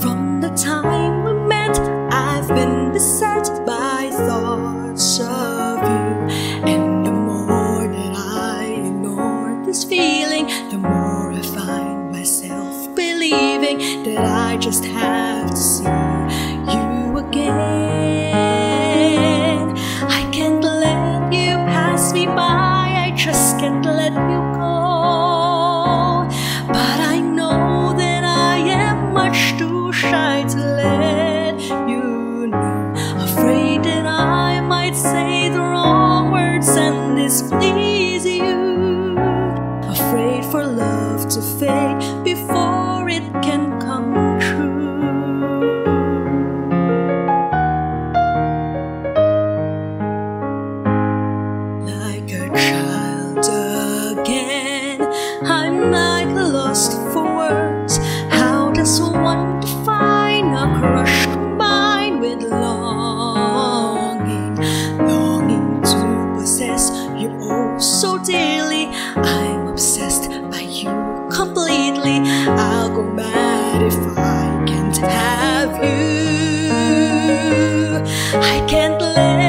From the time we met, I've been beset by thoughts of you. And the more that I ignore this feeling, the more I find myself believing that I just have to see so dearly. I'm obsessed by you completely. I'll go mad if I can't have you. I can't let.